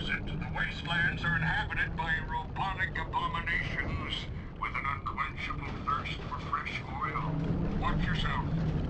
visit. The wastelands are inhabited by robotic abominations with an unquenchable thirst for fresh oil. Watch yourself.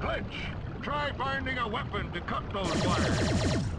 Fletch, try finding a weapon to cut those wires.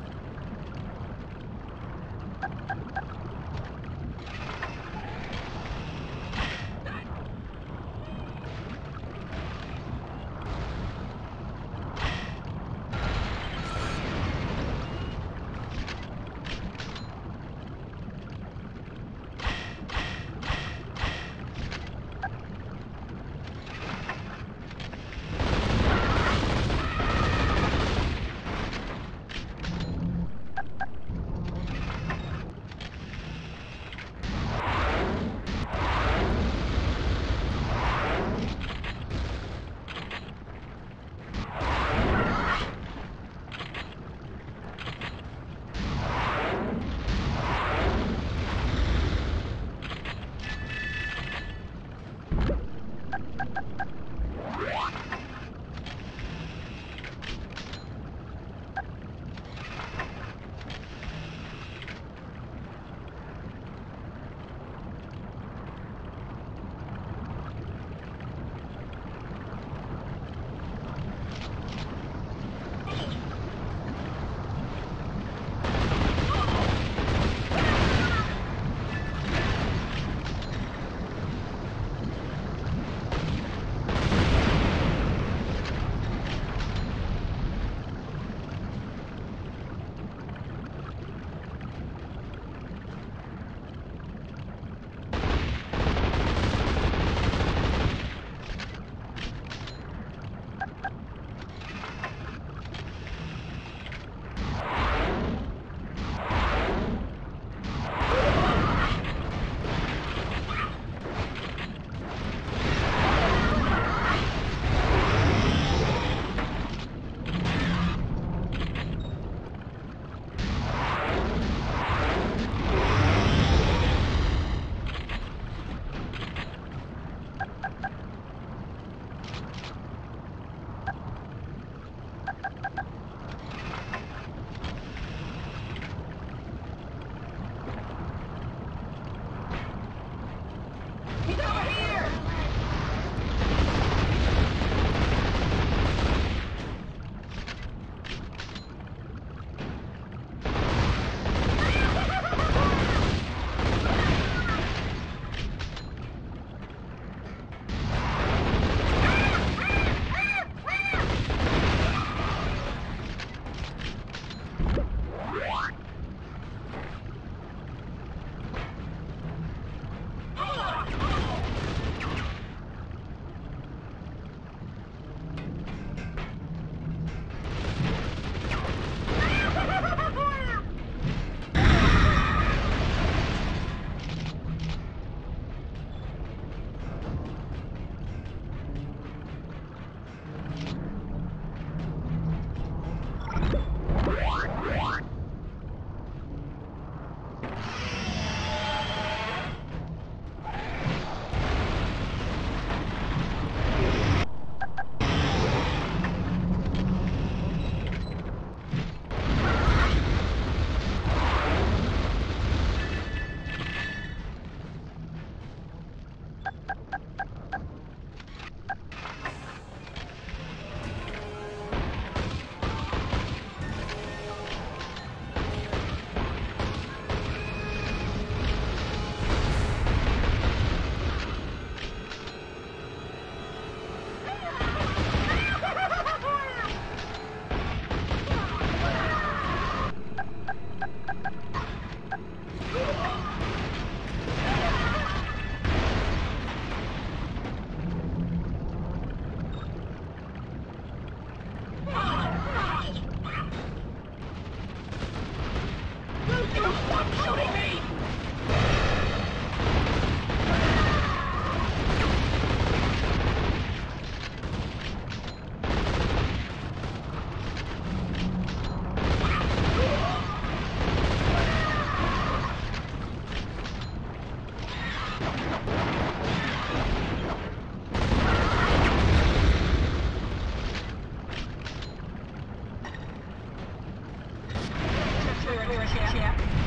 谢谢。